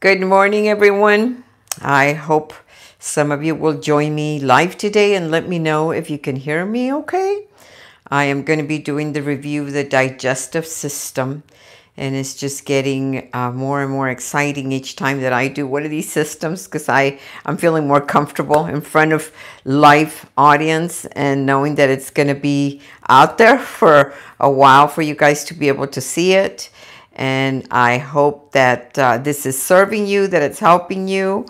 Good morning, everyone. I hope some of you will join me live today and let me know if you can hear me okay. I am going to be doing the review of the digestive system, and it's just getting uh, more and more exciting each time that I do one of these systems because I'm feeling more comfortable in front of live audience and knowing that it's going to be out there for a while for you guys to be able to see it and I hope that uh, this is serving you, that it's helping you.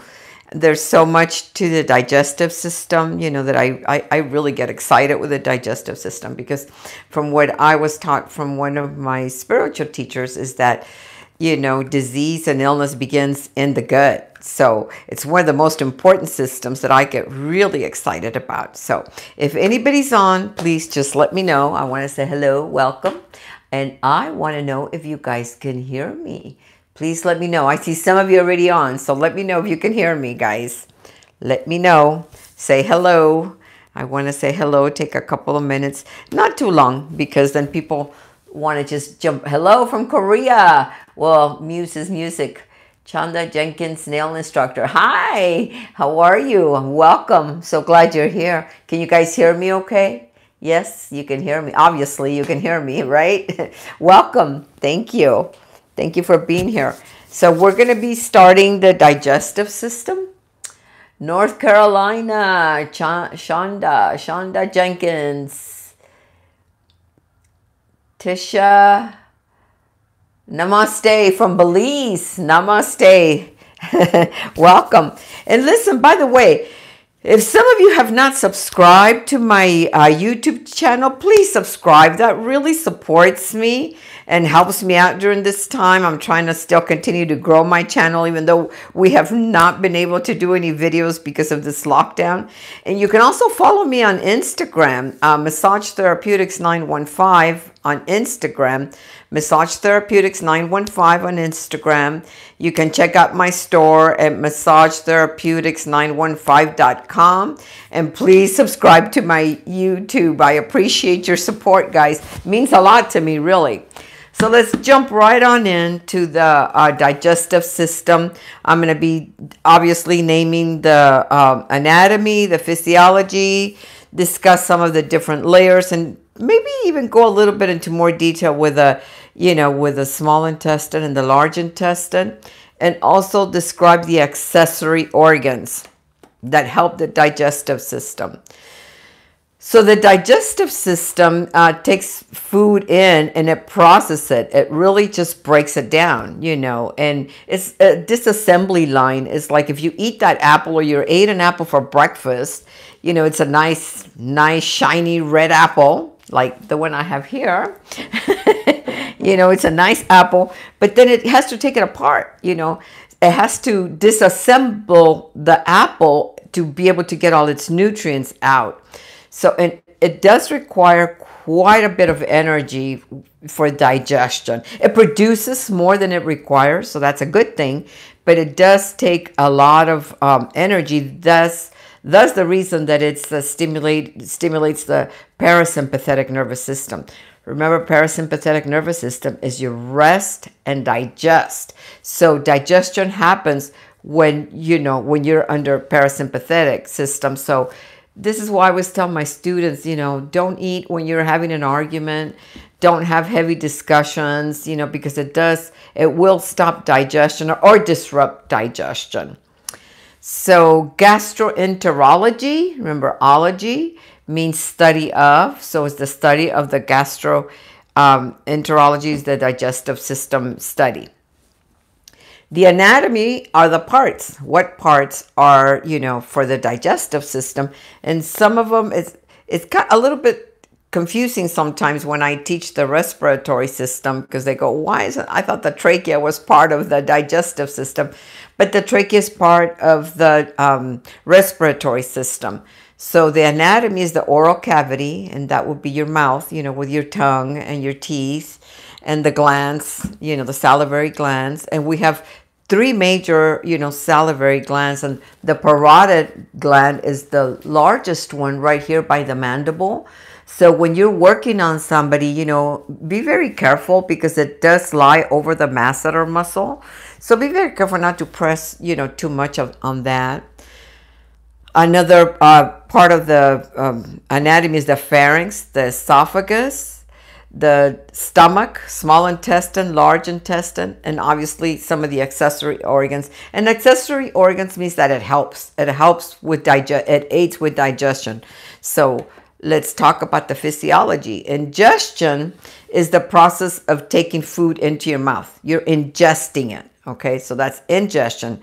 There's so much to the digestive system, you know, that I, I, I really get excited with the digestive system because from what I was taught from one of my spiritual teachers is that, you know, disease and illness begins in the gut. So it's one of the most important systems that I get really excited about. So if anybody's on, please just let me know. I want to say hello, welcome. And I want to know if you guys can hear me. Please let me know. I see some of you already on, so let me know if you can hear me, guys. Let me know. Say hello. I want to say hello. Take a couple of minutes. Not too long, because then people want to just jump. Hello from Korea. Well, Muse is music. Chanda Jenkins, nail instructor. Hi, how are you? Welcome. So glad you're here. Can you guys hear me okay? Yes, you can hear me. Obviously, you can hear me, right? Welcome. Thank you. Thank you for being here. So we're going to be starting the digestive system. North Carolina, Ch Shonda, Shonda Jenkins, Tisha, Namaste from Belize. Namaste. Welcome. And listen, by the way, if some of you have not subscribed to my uh, YouTube channel, please subscribe. That really supports me and helps me out during this time. I'm trying to still continue to grow my channel, even though we have not been able to do any videos because of this lockdown. And you can also follow me on Instagram, uh, Massage Therapeutics 915 on Instagram. Massage Therapeutics 915 on Instagram. You can check out my store at massagetherapeutics915.com. And please subscribe to my YouTube. I appreciate your support, guys. It means a lot to me, really. So let's jump right on into the uh, digestive system. I'm going to be obviously naming the um, anatomy, the physiology, discuss some of the different layers, and maybe even go a little bit into more detail with a you know, with the small intestine and the large intestine, and also describe the accessory organs that help the digestive system. So the digestive system uh, takes food in and it processes it. It really just breaks it down, you know. And it's a disassembly line is like if you eat that apple or you ate an apple for breakfast, you know, it's a nice, nice shiny red apple like the one I have here. you know, it's a nice apple, but then it has to take it apart, you know. It has to disassemble the apple to be able to get all its nutrients out. So and it does require quite a bit of energy for digestion. It produces more than it requires, so that's a good thing, but it does take a lot of um, energy. Thus, thus the reason that it's uh, stimulate stimulates the parasympathetic nervous system. Remember, parasympathetic nervous system is your rest and digest. So digestion happens when, you know, when you're under parasympathetic system. So this is why I always tell my students, you know, don't eat when you're having an argument. Don't have heavy discussions, you know, because it does, it will stop digestion or, or disrupt digestion. So gastroenterology, remember ology, means study of. So it's the study of the gastroenterology, um, the digestive system study. The anatomy are the parts. What parts are, you know, for the digestive system? And some of them, it's, it's a little bit confusing sometimes when I teach the respiratory system because they go, why is it? I thought the trachea was part of the digestive system, but the trachea is part of the um, respiratory system. So the anatomy is the oral cavity, and that would be your mouth, you know, with your tongue and your teeth, and the glands, you know, the salivary glands. And we have three major, you know, salivary glands, and the parotid gland is the largest one right here by the mandible. So when you're working on somebody, you know, be very careful because it does lie over the masseter muscle. So be very careful not to press, you know, too much of, on that. Another uh, part of the um, anatomy is the pharynx, the esophagus, the stomach, small intestine, large intestine, and obviously some of the accessory organs. And accessory organs means that it helps. It helps with digest. It aids with digestion. So let's talk about the physiology. Ingestion is the process of taking food into your mouth. You're ingesting it. Okay, so that's ingestion.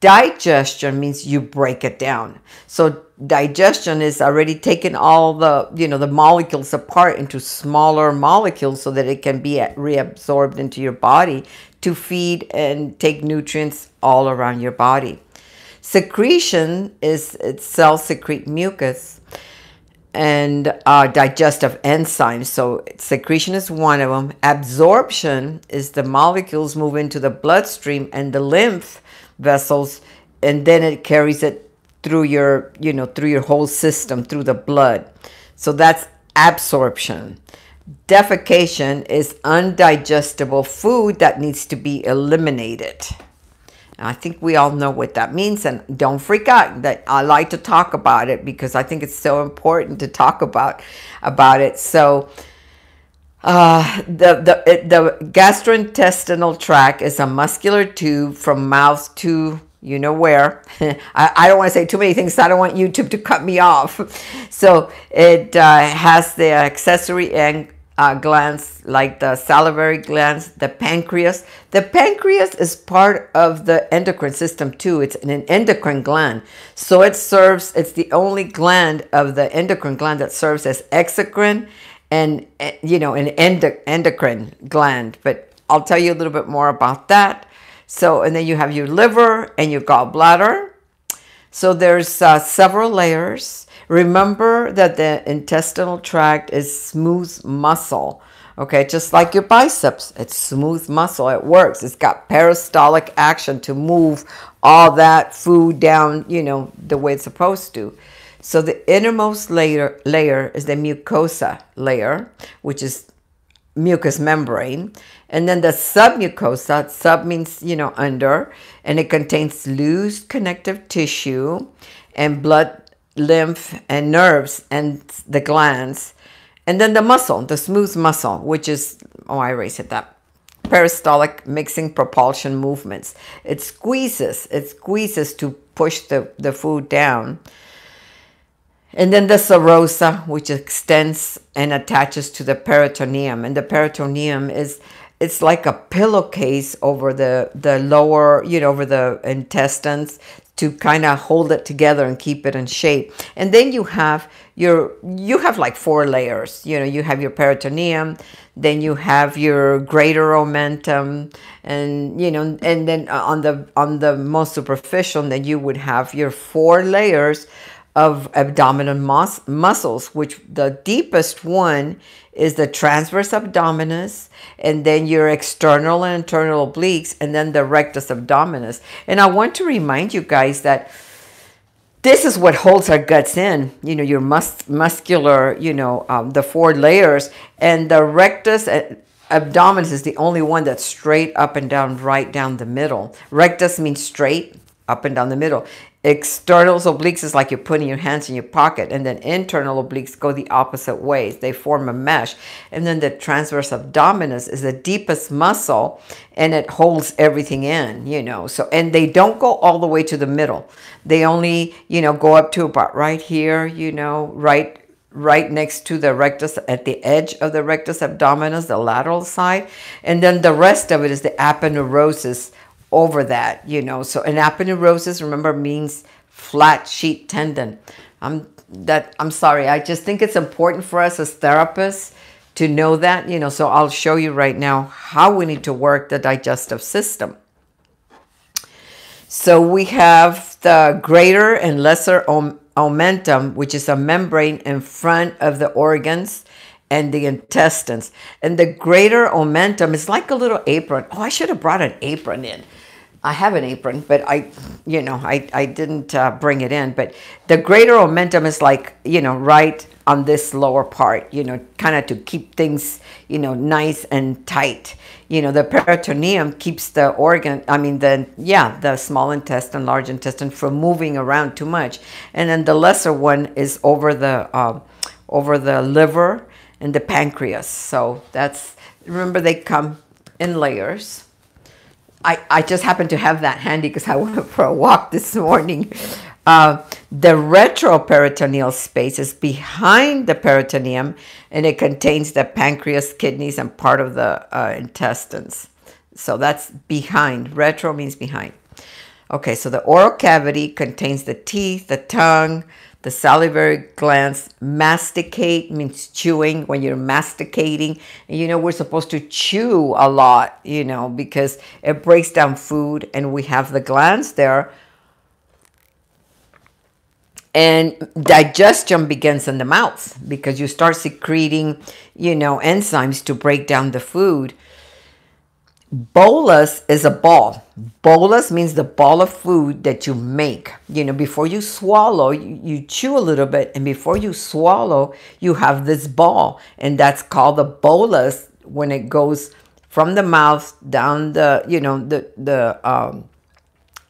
Digestion means you break it down. So digestion is already taking all the, you know, the molecules apart into smaller molecules so that it can be reabsorbed into your body to feed and take nutrients all around your body. Secretion is cells secrete mucus and uh, digestive enzymes. So secretion is one of them. Absorption is the molecules move into the bloodstream and the lymph vessels, and then it carries it through your, you know, through your whole system, through the blood. So that's absorption. Defecation is undigestible food that needs to be eliminated. I think we all know what that means. And don't freak out that I like to talk about it because I think it's so important to talk about about it. So uh, the, the, the gastrointestinal tract is a muscular tube from mouth to you know where. I, I don't want to say too many things. So I don't want YouTube to cut me off. So it uh, has the accessory and uh, glands like the salivary glands, the pancreas. The pancreas is part of the endocrine system too. It's an endocrine gland. So it serves, it's the only gland of the endocrine gland that serves as exocrine and, eh, you know, an endo endocrine gland. But I'll tell you a little bit more about that. So, and then you have your liver and your gallbladder. So there's uh, several layers. Remember that the intestinal tract is smooth muscle. Okay, just like your biceps, it's smooth muscle. It works. It's got peristaltic action to move all that food down, you know, the way it's supposed to. So the innermost layer layer is the mucosa layer, which is mucous membrane. And then the submucosa, sub means, you know, under, and it contains loose connective tissue and blood lymph and nerves and the glands. And then the muscle, the smooth muscle, which is, oh, I erased it, that peristaltic mixing propulsion movements. It squeezes, it squeezes to push the, the food down. And then the serosa, which extends and attaches to the peritoneum. And the peritoneum is it's like a pillowcase over the the lower, you know, over the intestines to kind of hold it together and keep it in shape. And then you have your, you have like four layers. You know, you have your peritoneum, then you have your greater omentum, and you know, and then uh, on the on the most superficial, then you would have your four layers of abdominal mus muscles, which the deepest one is the transverse abdominis, and then your external and internal obliques, and then the rectus abdominis. And I want to remind you guys that this is what holds our guts in, you know, your mus muscular, you know, um, the four layers, and the rectus abdominis is the only one that's straight up and down, right down the middle. Rectus means straight, up and down the middle. External obliques is like you're putting your hands in your pocket, and then internal obliques go the opposite ways. They form a mesh. And then the transverse abdominis is the deepest muscle, and it holds everything in, you know. So, and they don't go all the way to the middle. They only, you know, go up to about right here, you know, right right next to the rectus at the edge of the rectus abdominis the lateral side and then the rest of it is the aponeurosis over that, you know. So an aponeurosis, remember, means flat sheet tendon. I'm that I'm sorry. I just think it's important for us as therapists to know that, you know. So I'll show you right now how we need to work the digestive system. So we have the greater and lesser omentum, which is a membrane in front of the organs and the intestines. And the greater omentum is like a little apron. Oh, I should have brought an apron in. I have an apron, but I, you know, I, I didn't uh, bring it in. But the greater omentum is like, you know, right on this lower part, you know, kind of to keep things, you know, nice and tight. You know, the peritoneum keeps the organ, I mean, the, yeah, the small intestine, large intestine from moving around too much. And then the lesser one is over the, uh, over the liver and the pancreas. So that's, remember they come in layers. I, I just happen to have that handy because I went for a walk this morning. Uh, the retroperitoneal space is behind the peritoneum and it contains the pancreas, kidneys, and part of the uh, intestines. So that's behind. Retro means behind. Okay, so the oral cavity contains the teeth, the tongue, the salivary glands masticate means chewing when you're masticating. You know, we're supposed to chew a lot, you know, because it breaks down food and we have the glands there. And digestion begins in the mouth because you start secreting, you know, enzymes to break down the food. Bolus is a ball. Bolus means the ball of food that you make. You know, before you swallow, you, you, chew a little bit, and before you swallow, you have this ball, and that's called the bolus when it goes from the mouth down the, you know, the the um,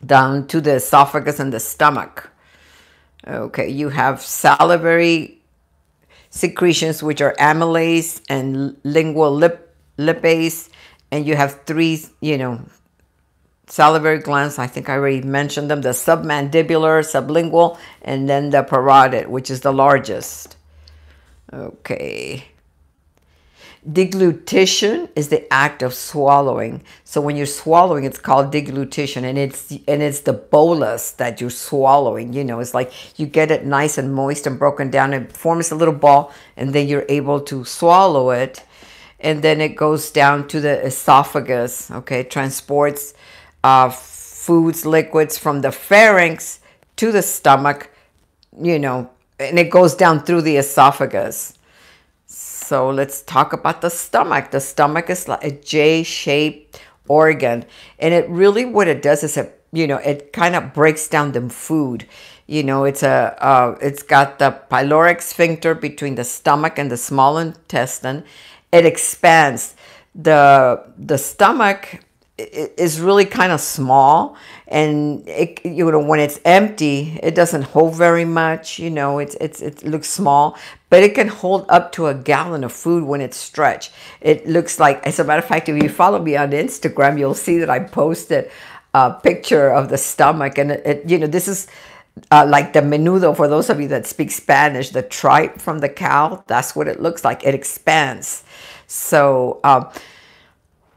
down to the esophagus and the stomach. Okay, you have salivary secretions, which are amylase and lingual lip, lipase and you have three, you know, salivary glands. I think I already mentioned them, the submandibular, sublingual, and then the parotid, which is the largest. Okay. Deglutition is the act of swallowing. So when you're swallowing, it's called deglutition, and it's and it's the bolus that you're swallowing. You know, it's like you get it nice and moist and broken down. It forms a little ball, and then you're able to swallow it and then it goes down to the esophagus, okay, transports uh, foods, liquids from the pharynx to the stomach, you know, and it goes down through the esophagus. So let's talk about the stomach. The stomach is like a J-shaped organ, and it really what it does is it, you know, it kind of breaks down the food. You know, it's a, uh, it's got the pyloric sphincter between the stomach and the small intestine, it expands. The the stomach is really kind of small and it you know when it's empty it doesn't hold very much you know it's it's it looks small but it can hold up to a gallon of food when it's stretched it looks like as a matter of fact if you follow me on instagram you'll see that i posted a picture of the stomach and it, it you know this is uh, like the menudo for those of you that speak spanish the tripe from the cow that's what it looks like it expands so um,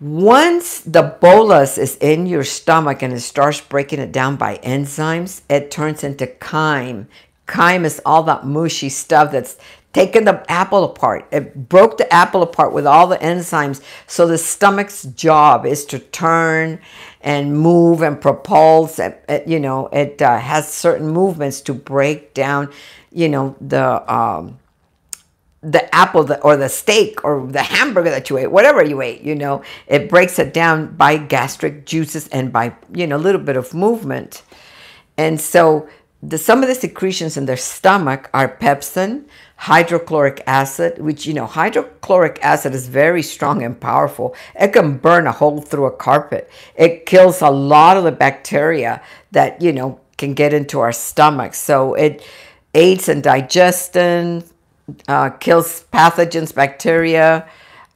once the bolus is in your stomach and it starts breaking it down by enzymes, it turns into chyme. Chyme is all that mushy stuff that's taken the apple apart. It broke the apple apart with all the enzymes. So the stomach's job is to turn and move and propulse. You know, it uh, has certain movements to break down, you know, the um, the apple or the steak or the hamburger that you ate, whatever you ate, you know, it breaks it down by gastric juices and by, you know, a little bit of movement. And so the, some of the secretions in their stomach are pepsin, hydrochloric acid, which, you know, hydrochloric acid is very strong and powerful. It can burn a hole through a carpet. It kills a lot of the bacteria that, you know, can get into our stomach. So it aids in digestion, uh, kills pathogens, bacteria.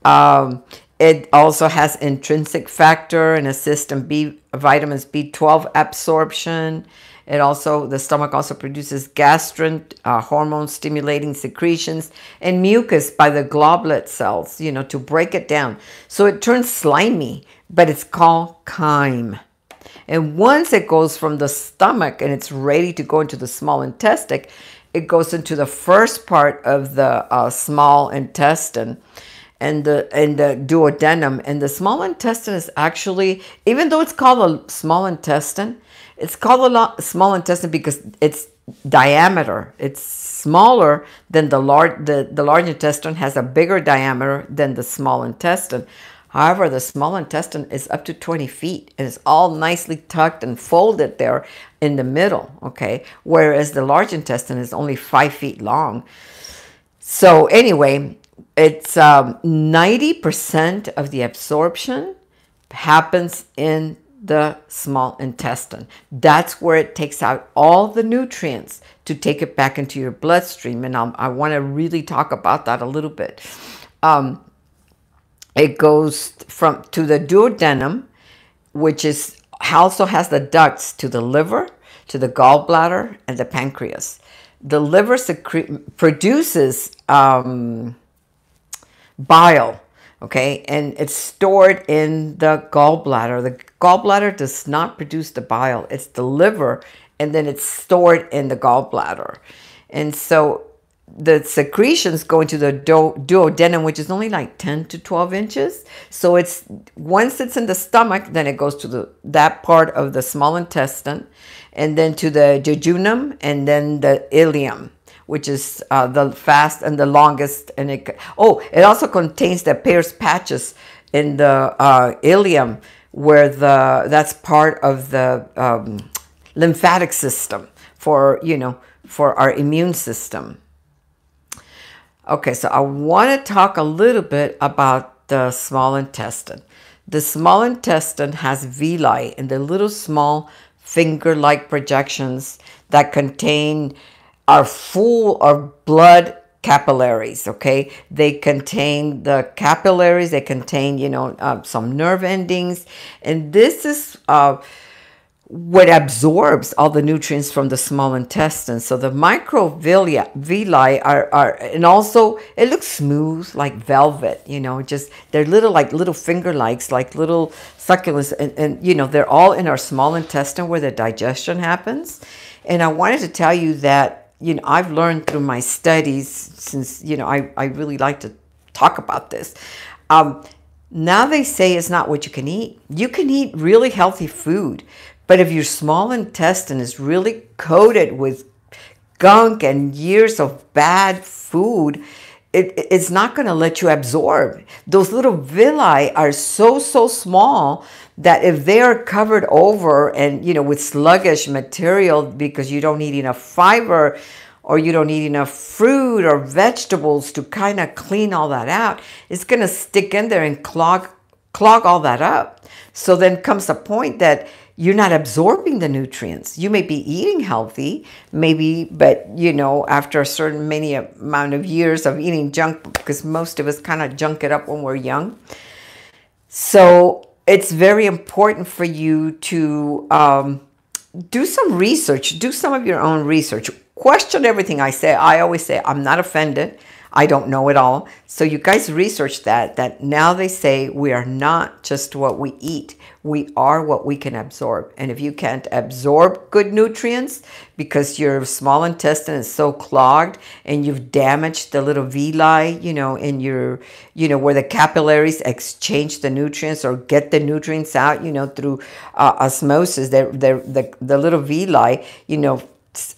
Um, it also has intrinsic factor and assists in B vitamins B12 absorption. It also the stomach also produces gastrin, uh, hormone stimulating secretions, and mucus by the goblet cells. You know to break it down, so it turns slimy, but it's called chyme. And once it goes from the stomach and it's ready to go into the small intestine, it goes into the first part of the uh, small intestine and the and the duodenum and the small intestine is actually even though it's called a small intestine it's called the small intestine because it's diameter it's smaller than the large the, the large intestine has a bigger diameter than the small intestine However, the small intestine is up to 20 feet and it's all nicely tucked and folded there in the middle, okay? Whereas the large intestine is only five feet long. So anyway, it's um, 90% of the absorption happens in the small intestine. That's where it takes out all the nutrients to take it back into your bloodstream. And I'll, i want to really talk about that a little bit. Um, it goes from to the duodenum, which is also has the ducts to the liver, to the gallbladder, and the pancreas. The liver produces um, bile okay? And it's stored in the gallbladder. The gallbladder does not produce the bile. It's the liver and then it's stored in the gallbladder. And so the secretions go into the duodenum which is only like 10 to 12 inches. So it's once it's in the stomach then it goes to the that part of the small intestine and then to the jejunum and then the ileum which is uh, the fast and the longest. And it oh, it also contains the Peyer's patches in the uh, ileum, where the that's part of the um, lymphatic system for you know for our immune system. Okay, so I want to talk a little bit about the small intestine. The small intestine has villi and the little small finger-like projections that contain are full of blood capillaries okay? They contain the capillaries they contain you know uh, some nerve endings and this is uh, what absorbs all the nutrients from the small intestine so the microvilli villi are, are and also it looks smooth like velvet you know just they're little like little finger likes like little succulents and, and you know they're all in our small intestine where the digestion happens. And i wanted to tell you that you know, I've learned through my studies since, you know, I, I really like to talk about this. Um, now they say it's not what you can eat. You can eat really healthy food, but if your small intestine is really coated with gunk and years of bad food, it, it's not going to let you absorb. Those little villi are so, so small that if they are covered over and you know with sluggish material because you don't eat enough fiber or you don't eat enough fruit or vegetables to kind of clean all that out, it's going to stick in there and clog clog all that up. So then comes the point that you're not absorbing the nutrients. You may be eating healthy, maybe, but you know, after a certain many amount of years of eating junk, because most of us kind of junk it up when we're young. So it's very important for you to um, do some research, do some of your own research. Question everything I say. I always say I'm not offended. I don't know it all. So you guys research that, that now they say we are not just what we eat. We are what we can absorb. And if you can't absorb good nutrients because your small intestine is so clogged and you've damaged the little villi, you know, in your, you know, where the capillaries exchange the nutrients or get the nutrients out, you know, through uh, osmosis, the, the, the little villi, you know,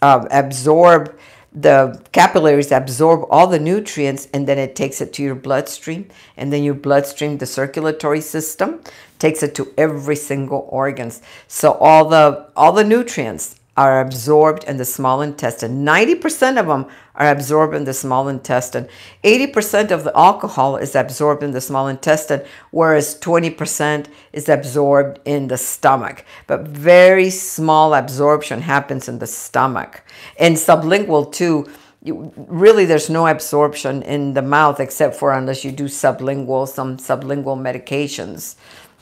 uh, absorb the capillaries absorb all the nutrients and then it takes it to your bloodstream and then your bloodstream the circulatory system takes it to every single organs. So all the all the nutrients are absorbed in the small intestine. 90% of them are absorbed in the small intestine. 80% of the alcohol is absorbed in the small intestine whereas 20% is absorbed in the stomach. But very small absorption happens in the stomach. And sublingual too you, really there's no absorption in the mouth except for unless you do sublingual some sublingual medications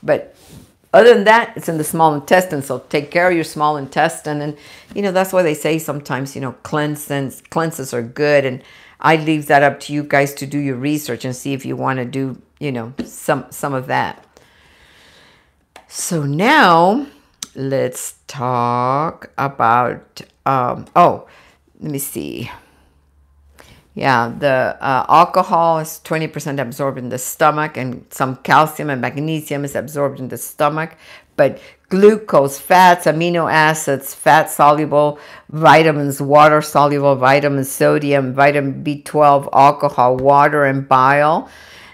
but other than that it's in the small intestine so take care of your small intestine. And you know that's why they say sometimes you know cleanses cleanses are good. And i leave that up to you guys to do your research and see if you want to do you know some some of that. So now let's talk about um, oh, let me see. Yeah, the uh, alcohol is 20% absorbed in the stomach, and some calcium and magnesium is absorbed in the stomach. But glucose, fats, amino acids, fat soluble vitamins, water soluble vitamins, sodium, vitamin B12, alcohol, water, and bile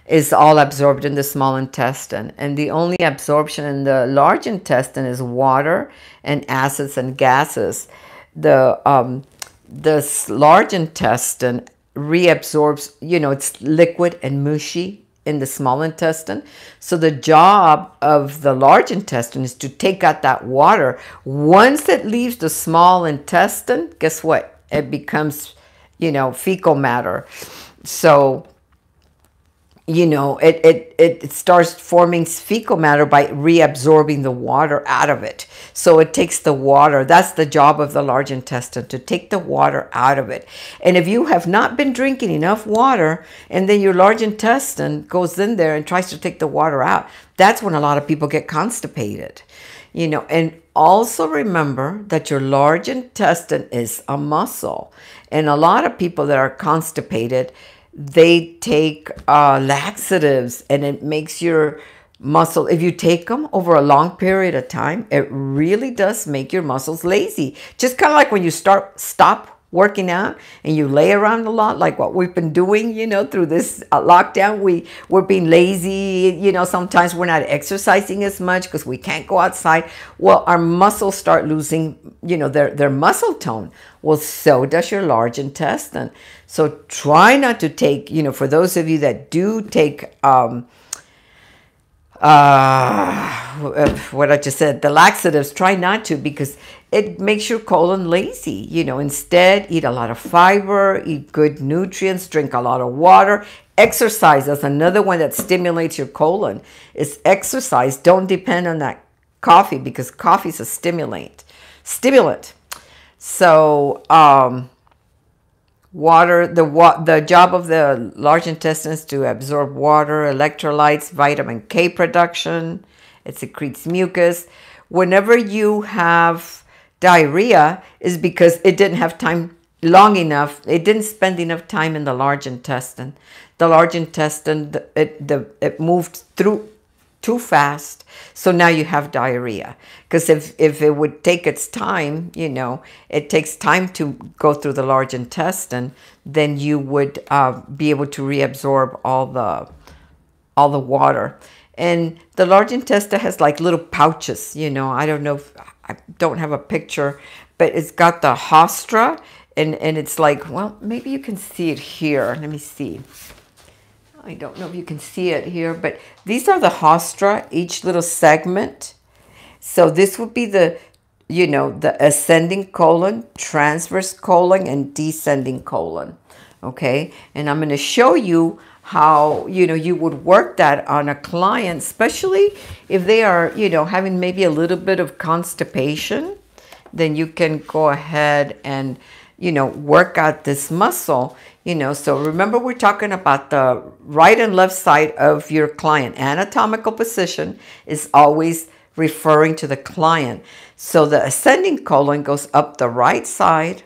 is all absorbed in the small intestine. And the only absorption in the large intestine is water and acids and gases. The, um, the large intestine reabsorbs, you know, it's liquid and mushy in the small intestine. So the job of the large intestine is to take out that water. Once it leaves the small intestine, guess what? It becomes, you know, fecal matter. So you know, it, it, it starts forming fecal matter by reabsorbing the water out of it. So it takes the water. That's the job of the large intestine, to take the water out of it. And if you have not been drinking enough water and then your large intestine goes in there and tries to take the water out, that's when a lot of people get constipated. You know, and also remember that your large intestine is a muscle. And a lot of people that are constipated, they take uh, laxatives and it makes your muscle if you take them over a long period of time it really does make your muscles lazy. Just kind of like when you start stop working out and you lay around a lot like what we've been doing you know through this uh, lockdown. We we're being lazy you know sometimes we're not exercising as much because we can't go outside. Well our muscles start losing you know their their muscle tone well so does your large intestine. So try not to take you know for those of you that do take um uh, what I just said, the laxatives, try not to because it makes your colon lazy. You know, instead, eat a lot of fiber, eat good nutrients, drink a lot of water. Exercise, that's another one that stimulates your colon, is exercise. Don't depend on that coffee because coffee is a stimulant. Stimulant. So, um, water the wa- the job of the large intestines to absorb water electrolytes vitamin k production. It secretes mucus. Whenever you have diarrhea is because it didn't have time long enough it didn't spend enough time in the large intestine. The large intestine it the it moved through too fast. So now you have diarrhea. Because if, if it would take its time, you know, it takes time to go through the large intestine, then you would uh, be able to reabsorb all the all the water. And the large intestine has like little pouches, you know. I don't know if I don't have a picture, but it's got the haustra and, and it's like, well, maybe you can see it here. Let me see. I don't know if you can see it here, but these are the haustra, each little segment. So this would be the, you know, the ascending colon, transverse colon, and descending colon. Okay, and I'm going to show you how, you know, you would work that on a client, especially if they are, you know, having maybe a little bit of constipation, then you can go ahead and, you know, work out this muscle you know, so remember we're talking about the right and left side of your client. Anatomical position is always referring to the client. So the ascending colon goes up the right side,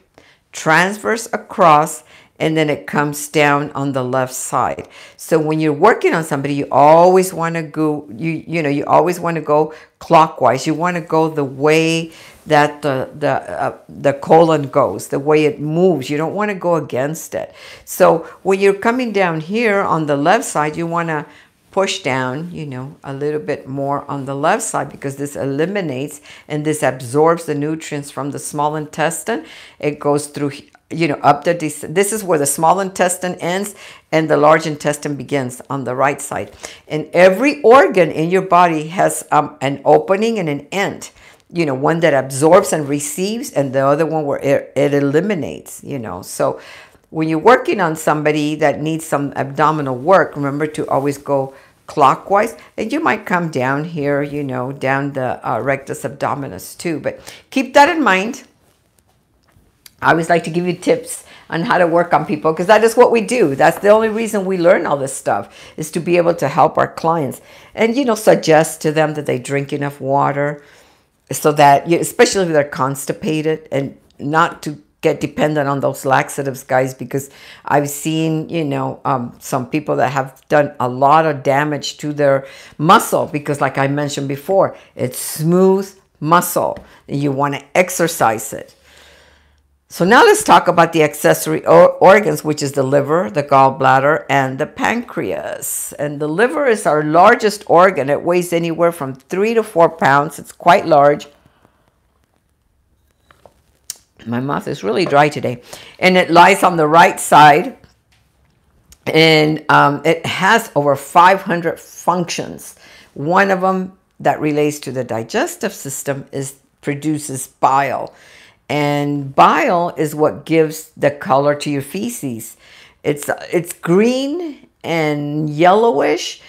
transverse across, and then it comes down on the left side. So when you're working on somebody, you always want to go, you, you know, you always want to go clockwise. You want to go the way that the, the, uh, the colon goes, the way it moves. You don't want to go against it. So when you're coming down here on the left side, you want to push down, you know, a little bit more on the left side because this eliminates and this absorbs the nutrients from the small intestine. It goes through you know, up the, this is where the small intestine ends and the large intestine begins on the right side. And every organ in your body has um, an opening and an end, you know, one that absorbs and receives and the other one where it, it eliminates, you know. So when you're working on somebody that needs some abdominal work, remember to always go clockwise and you might come down here you know down the uh, rectus abdominis too but keep that in mind I always like to give you tips on how to work on people because that is what we do. That's the only reason we learn all this stuff is to be able to help our clients and, you know, suggest to them that they drink enough water so that, especially if they're constipated and not to get dependent on those laxatives, guys, because I've seen, you know, um, some people that have done a lot of damage to their muscle because, like I mentioned before, it's smooth muscle. You want to exercise it. So now let's talk about the accessory organs, which is the liver, the gallbladder, and the pancreas. And the liver is our largest organ. It weighs anywhere from three to four pounds. It's quite large. My mouth is really dry today. And it lies on the right side. And um, it has over 500 functions. One of them that relates to the digestive system is produces bile. And bile is what gives the color to your feces. It's it's green and yellowish,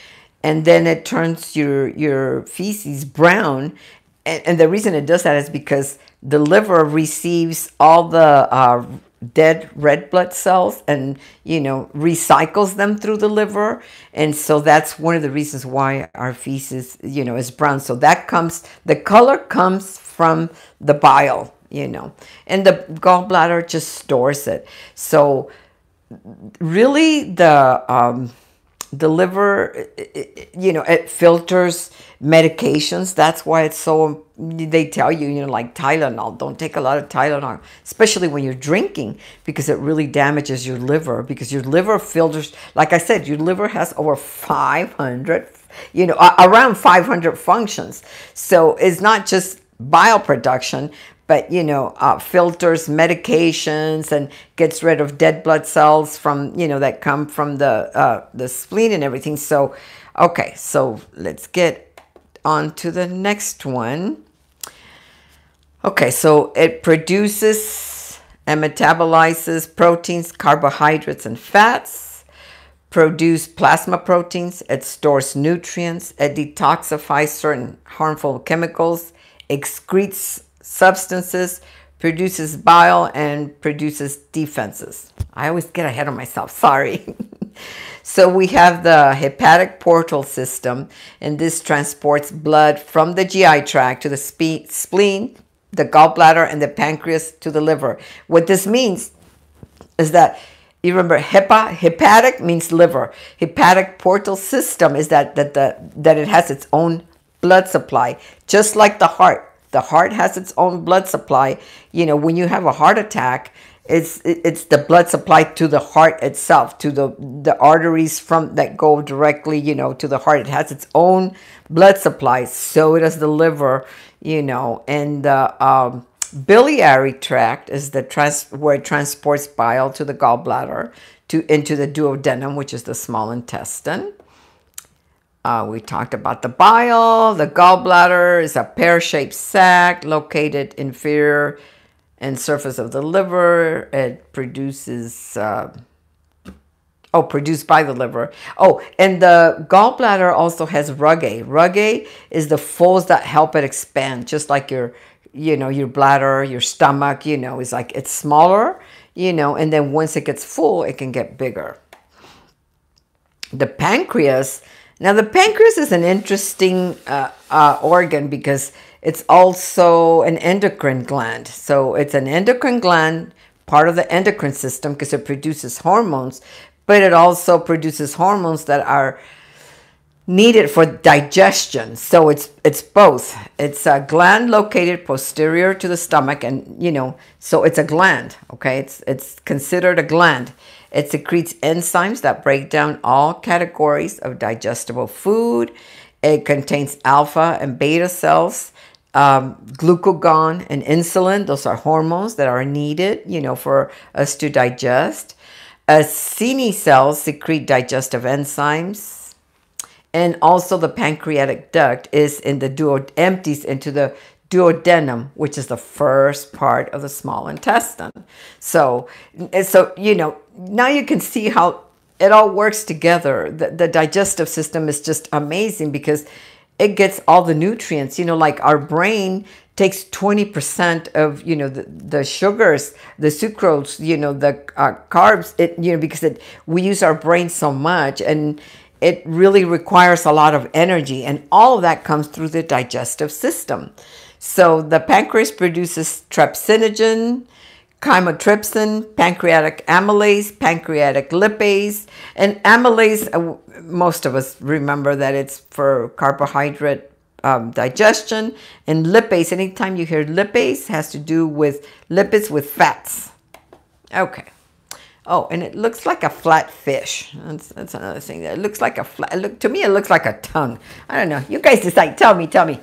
and then it turns your your feces brown. And, and the reason it does that is because the liver receives all the uh, dead red blood cells and you know recycles them through the liver and so that's one of the reasons why our feces you know is brown so that comes the color comes from the bile you know, and the gallbladder just stores it. So really the, um, the liver, you know, it filters medications. That's why it's so, they tell you, you know, like Tylenol, don't take a lot of Tylenol, especially when you're drinking, because it really damages your liver, because your liver filters, like I said, your liver has over 500, you know, around 500 functions. So it's not just bile production, but you know uh, filters medications and gets rid of dead blood cells from you know that come from the uh, the spleen and everything. So okay so let's get on to the next one. Okay so it produces and metabolizes proteins carbohydrates and fats produce plasma proteins it stores nutrients it detoxifies certain harmful chemicals excretes substances, produces bile, and produces defenses. I always get ahead of myself, sorry. so we have the hepatic portal system, and this transports blood from the GI tract to the spleen, the gallbladder, and the pancreas to the liver. What this means is that you remember hepa, hepatic means liver. Hepatic portal system is that that the that it has its own blood supply, just like the heart. The heart has its own blood supply. You know, when you have a heart attack, it's it's the blood supply to the heart itself, to the the arteries from that go directly, you know, to the heart. It has its own blood supply. So does the liver, you know, and the um, biliary tract is the trans where it transports bile to the gallbladder to into the duodenum, which is the small intestine. Uh, we talked about the bile. The gallbladder is a pear-shaped sac located inferior and surface of the liver. It produces, uh, oh, produced by the liver. Oh, and the gallbladder also has rugae. Rugae is the folds that help it expand, just like your, you know, your bladder, your stomach, you know, is like it's smaller, you know, and then once it gets full, it can get bigger. The pancreas now, the pancreas is an interesting uh, uh, organ because it's also an endocrine gland. So it's an endocrine gland, part of the endocrine system because it produces hormones, but it also produces hormones that are needed for digestion. So it's it's both. It's a gland located posterior to the stomach and you know, so it's a gland, okay? It's it's considered a gland. It secretes enzymes that break down all categories of digestible food. It contains alpha and beta cells, um, glucagon and insulin. Those are hormones that are needed, you know, for us to digest. Acini cells secrete digestive enzymes. And also the pancreatic duct is in the duo empties into the duodenum, which is the first part of the small intestine. So, so you know, now you can see how it all works together. The, the digestive system is just amazing because it gets all the nutrients. You know, like our brain takes 20% of, you know, the, the sugars, the sucrose, you know, the uh, carbs, it, you know, because it, we use our brain so much and it really requires a lot of energy and all of that comes through the digestive system. So the pancreas produces trypsinogen, chymotrypsin, pancreatic amylase, pancreatic lipase, and amylase, uh, most of us remember that it's for carbohydrate um, digestion, and lipase, anytime you hear lipase, has to do with lipids with fats, Okay. Oh, and it looks like a flat fish. That's, that's another thing. It looks like a flat. Look to me, it looks like a tongue. I don't know. You guys decide. Tell me. Tell me.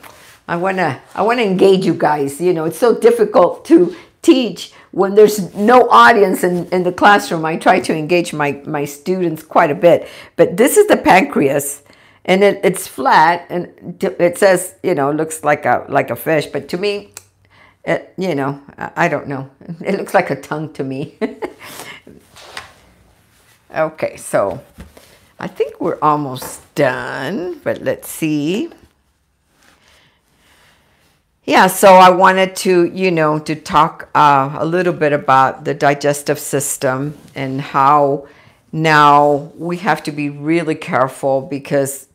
I wanna. I wanna engage you guys. You know, it's so difficult to teach when there's no audience in, in the classroom. I try to engage my my students quite a bit. But this is the pancreas, and it, it's flat, and it says you know looks like a like a fish. But to me, it, you know, I, I don't know. It looks like a tongue to me. Okay, so I think we're almost done, but let's see. Yeah, so I wanted to, you know, to talk uh, a little bit about the digestive system and how now we have to be really careful because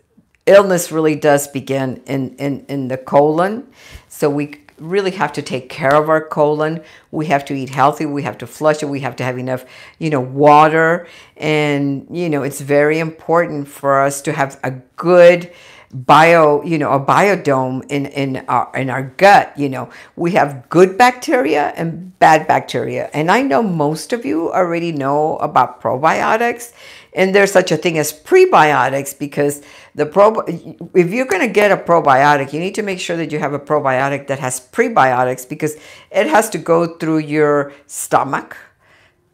illness really does begin in, in, in the colon. So we really have to take care of our colon. We have to eat healthy. We have to flush it. We have to have enough, you know, water. And, you know, it's very important for us to have a good bio, you know, a biodome in, in our in our gut. You know, we have good bacteria and bad bacteria. And I know most of you already know about probiotics and there's such a thing as prebiotics because the pro if you're going to get a probiotic you need to make sure that you have a probiotic that has prebiotics because it has to go through your stomach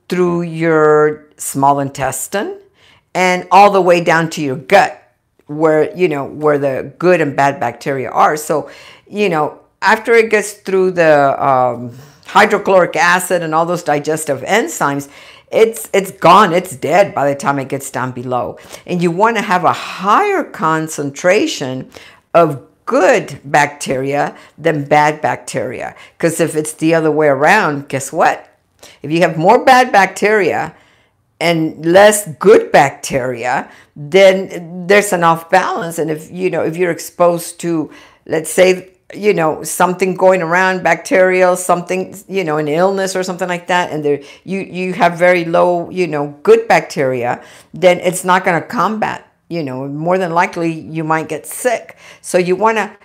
through your small intestine and all the way down to your gut where you know where the good and bad bacteria are. So you know after it gets through the um, hydrochloric acid and all those digestive enzymes it's it's gone it's dead by the time it gets down below. And you want to have a higher concentration of good bacteria than bad bacteria. Because if it's the other way around guess what? If you have more bad bacteria and less good bacteria then there's an off balance. And if you know if you're exposed to let's say you know something going around bacterial something you know an illness or something like that and there you you have very low you know good bacteria then it's not going to combat you know more than likely you might get sick. So you want to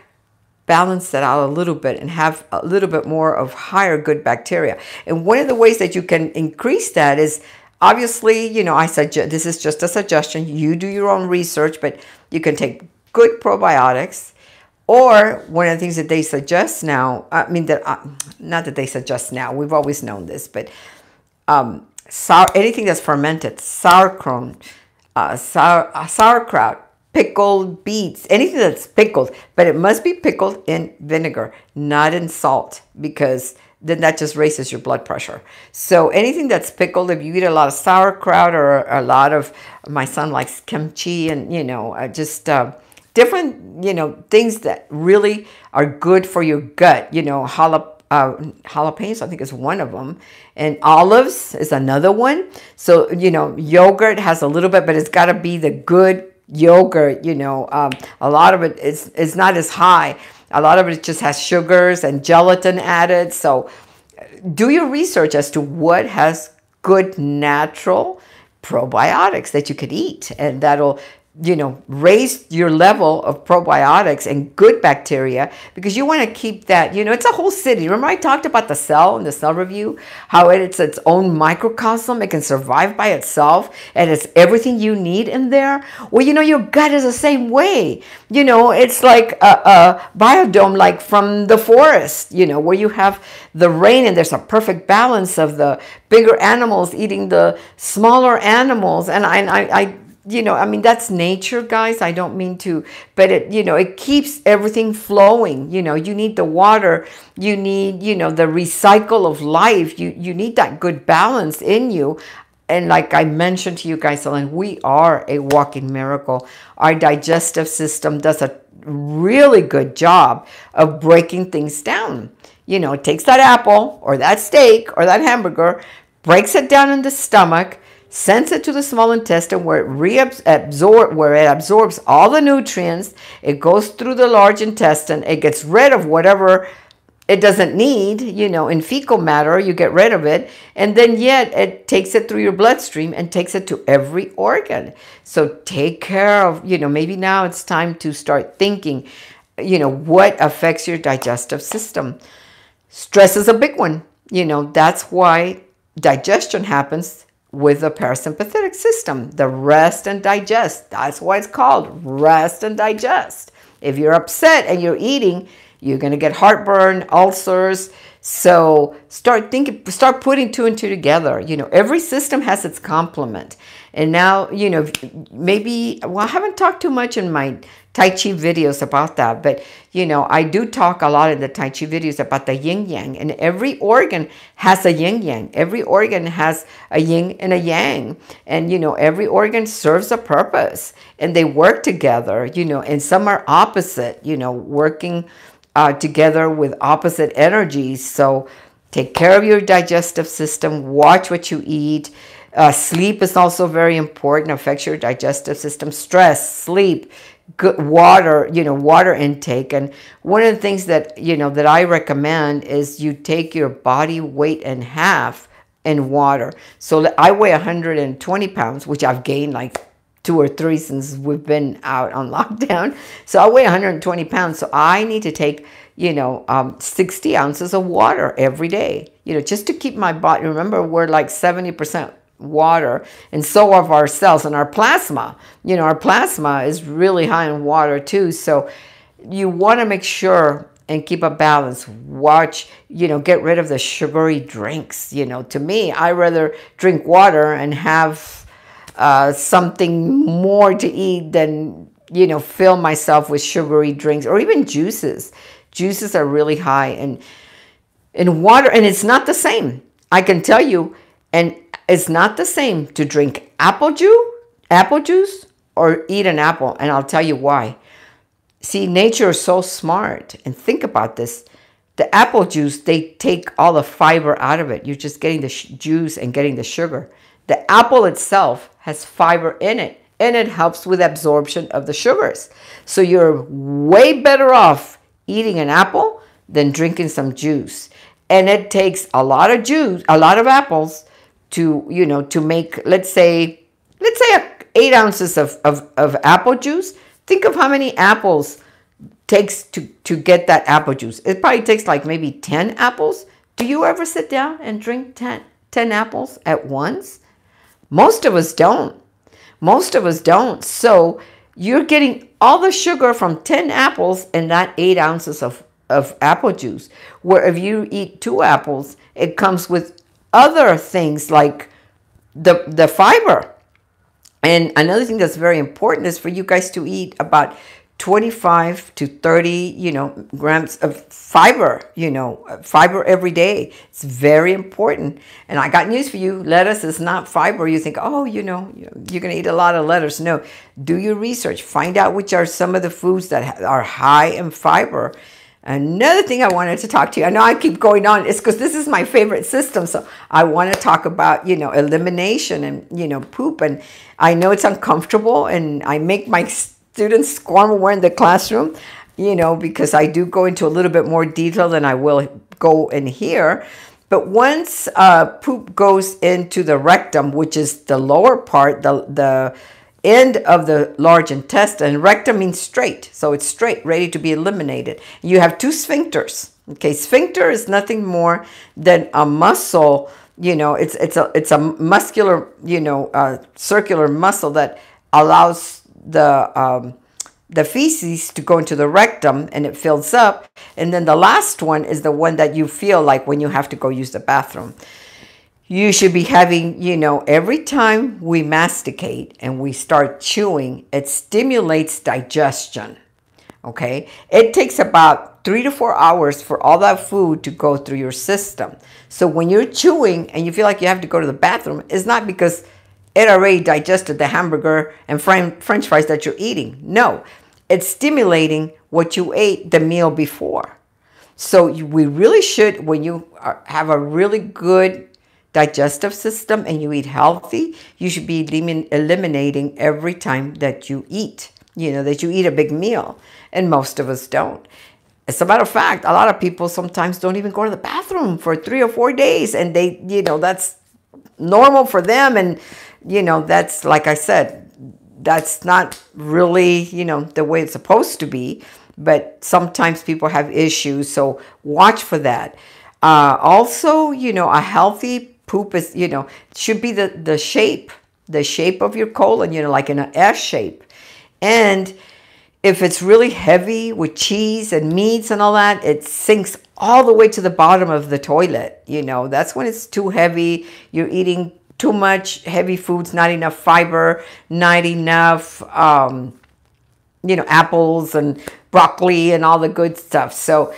balance that out a little bit and have a little bit more of higher good bacteria. And one of the ways that you can increase that is obviously you know i suggest this is just a suggestion. You do your own research but you can take good probiotics. Or one of the things that they suggest now, I mean, that uh, not that they suggest now, we've always known this, but um, sour, anything that's fermented, sauerkraut, uh, sour, uh, sauerkraut, pickled beets, anything that's pickled, but it must be pickled in vinegar, not in salt, because then that just raises your blood pressure. So anything that's pickled, if you eat a lot of sauerkraut or a lot of, my son likes kimchi and, you know, uh, just... Uh, different, you know, things that really are good for your gut. You know, jalap uh, jalapenos, I think is one of them. And olives is another one. So, you know, yogurt has a little bit, but it's got to be the good yogurt, you know. Um, a lot of it is, is not as high. A lot of it just has sugars and gelatin added. So do your research as to what has good natural probiotics that you could eat and that'll you know, raise your level of probiotics and good bacteria because you want to keep that, you know, it's a whole city. Remember I talked about the cell in the cell review, how it's its own microcosm. It can survive by itself and it's everything you need in there. Well, you know, your gut is the same way. You know, it's like a, a biodome like from the forest, you know, where you have the rain and there's a perfect balance of the bigger animals eating the smaller animals. And I, I, I you know, I mean, that's nature, guys. I don't mean to, but it, you know, it keeps everything flowing. You know, you need the water, you need, you know, the recycle of life. You, you need that good balance in you. And like I mentioned to you guys, Ellen, we are a walking miracle. Our digestive system does a really good job of breaking things down. You know, it takes that apple or that steak or that hamburger, breaks it down in the stomach, sends it to the small intestine where it reabsorb where it absorbs all the nutrients. It goes through the large intestine. It gets rid of whatever it doesn't need you know in fecal matter. You get rid of it. And then yet it takes it through your bloodstream and takes it to every organ. So take care of you know maybe now it's time to start thinking you know what affects your digestive system. Stress is a big one. You know that's why digestion happens with the parasympathetic system, the rest and digest. That's why it's called rest and digest. If you're upset and you're eating, you're going to get heartburn, ulcers. So start thinking, start putting two and two together. You know, every system has its complement. And now, you know, maybe, well, I haven't talked too much in my Tai Chi videos about that, but, you know, I do talk a lot in the Tai Chi videos about the yin yang, and every organ has a yin yang. Every organ has a yin and a yang. And, you know, every organ serves a purpose and they work together, you know, and some are opposite, you know, working uh, together with opposite energies. So take care of your digestive system, watch what you eat uh, sleep is also very important, affects your digestive system. Stress, sleep, good water, you know, water intake. And one of the things that, you know, that I recommend is you take your body weight in half in water. So I weigh 120 pounds, which I've gained like two or three since we've been out on lockdown. So I weigh 120 pounds. So I need to take, you know, um, 60 ounces of water every day, you know, just to keep my body. Remember, we're like 70% water and so of our cells and our plasma. You know our plasma is really high in water too so you want to make sure and keep a balance. Watch you know get rid of the sugary drinks you know. To me i rather drink water and have uh, something more to eat than you know fill myself with sugary drinks or even juices. Juices are really high in in water and it's not the same. I can tell you and it's not the same to drink apple juice, apple juice or eat an apple, and I'll tell you why. See, nature is so smart, and think about this. The apple juice, they take all the fiber out of it. You're just getting the juice and getting the sugar. The apple itself has fiber in it, and it helps with absorption of the sugars. So you're way better off eating an apple than drinking some juice. And it takes a lot of juice, a lot of apples to, you know, to make, let's say, let's say eight ounces of, of, of apple juice. Think of how many apples takes to, to get that apple juice. It probably takes like maybe 10 apples. Do you ever sit down and drink 10, 10 apples at once? Most of us don't. Most of us don't. So you're getting all the sugar from 10 apples and not eight ounces of, of apple juice. Where if you eat two apples, it comes with other things like the, the fiber. And another thing that's very important is for you guys to eat about 25 to 30, you know, grams of fiber, you know, fiber every day. It's very important. And I got news for you. Lettuce is not fiber. You think, oh, you know, you're going to eat a lot of lettuce. No, do your research. Find out which are some of the foods that are high in fiber Another thing I wanted to talk to you, I know I keep going on, is because this is my favorite system. So I want to talk about, you know, elimination and, you know, poop. And I know it's uncomfortable and I make my students squirm when in the classroom, you know, because I do go into a little bit more detail than I will go in here. But once uh, poop goes into the rectum, which is the lower part, the, the end of the large intestine. Rectum means straight, so it's straight, ready to be eliminated. You have two sphincters. Okay, sphincter is nothing more than a muscle. You know, it's it's a it's a muscular, you know, uh, circular muscle that allows the um, the feces to go into the rectum and it fills up. And then the last one is the one that you feel like when you have to go use the bathroom you should be having, you know, every time we masticate and we start chewing, it stimulates digestion. Okay. It takes about three to four hours for all that food to go through your system. So when you're chewing and you feel like you have to go to the bathroom, it's not because it already digested the hamburger and french fries that you're eating. No, it's stimulating what you ate the meal before. So we really should, when you have a really good digestive system and you eat healthy, you should be eliminating every time that you eat, you know, that you eat a big meal. And most of us don't. As a matter of fact, a lot of people sometimes don't even go to the bathroom for three or four days. And they, you know, that's normal for them. And, you know, that's, like I said, that's not really, you know, the way it's supposed to be. But sometimes people have issues. So watch for that. Uh, also, you know, a healthy poop is, you know, should be the, the shape, the shape of your colon, you know, like in an S shape. And if it's really heavy with cheese and meats and all that, it sinks all the way to the bottom of the toilet. You know, that's when it's too heavy. You're eating too much heavy foods, not enough fiber, not enough, um, you know, apples and broccoli and all the good stuff. So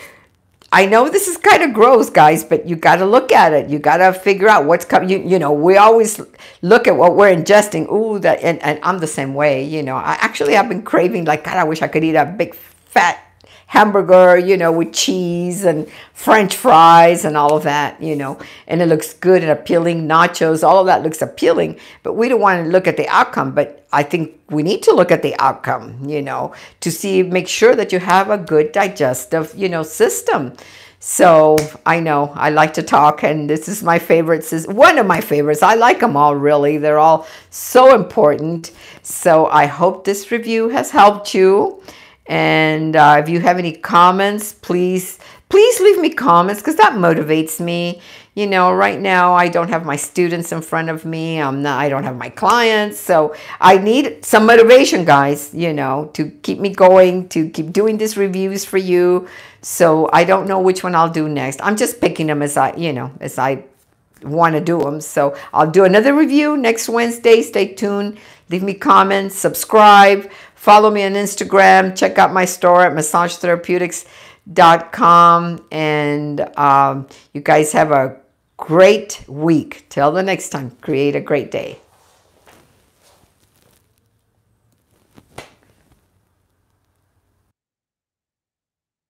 I know this is kind of gross, guys, but you got to look at it. You got to figure out what's coming. You, you know, we always look at what we're ingesting. Ooh, that, and, and I'm the same way. You know, I actually I've been craving, like, God, I wish I could eat a big fat hamburger, you know, with cheese and french fries and all of that, you know, and it looks good and appealing. Nachos, all of that looks appealing, but we don't want to look at the outcome. But I think we need to look at the outcome, you know, to see, make sure that you have a good digestive, you know, system. So I know I like to talk, and this is my favorite. Is one of my favorites. I like them all really. They're all so important. So I hope this review has helped you. And uh, if you have any comments, please, please leave me comments because that motivates me. You know, right now I don't have my students in front of me. I'm not, I don't have my clients. So I need some motivation, guys, you know, to keep me going, to keep doing these reviews for you. So I don't know which one I'll do next. I'm just picking them as I, you know, as I want to do them. So I'll do another review next Wednesday. Stay tuned. Leave me comments, subscribe. Follow me on Instagram. Check out my store at massagetherapeutics.com. And um, you guys have a great week. Till the next time, create a great day.